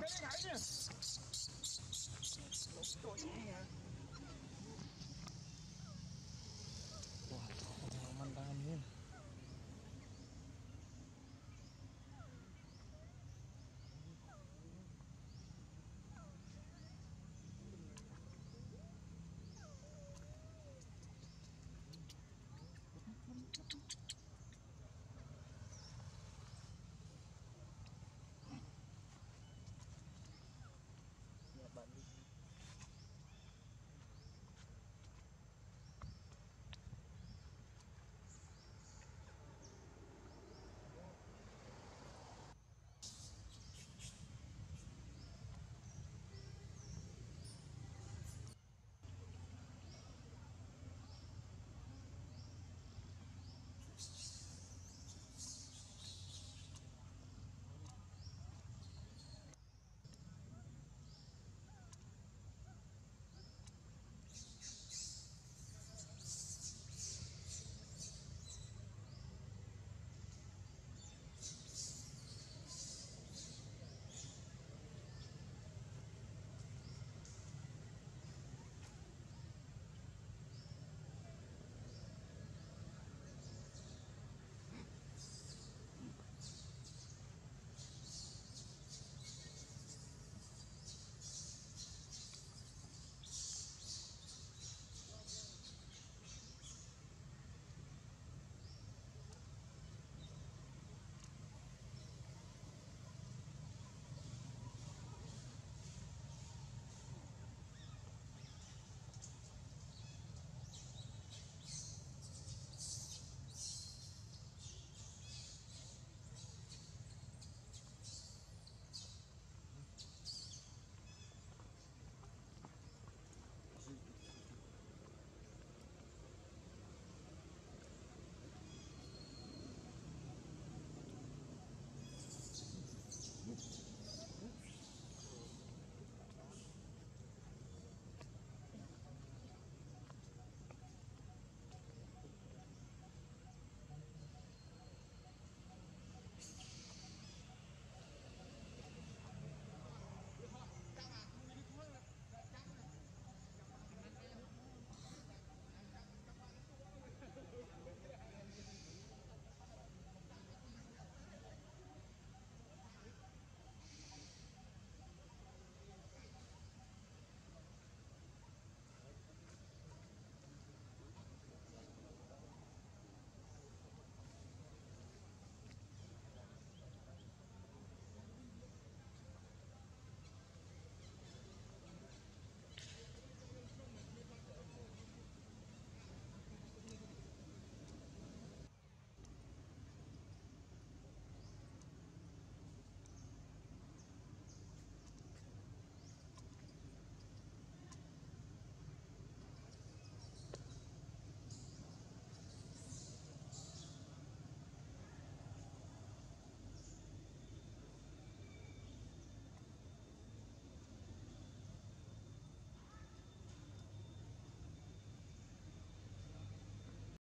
没干啥事儿我